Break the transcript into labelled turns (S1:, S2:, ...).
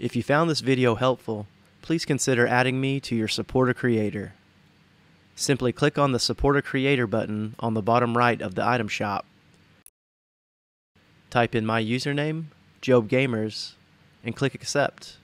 S1: If you found this video helpful, please consider adding me to your Support-A-Creator. Simply click on the Support-A-Creator button on the bottom right of the item shop. Type in my username, Job Gamers, and click Accept.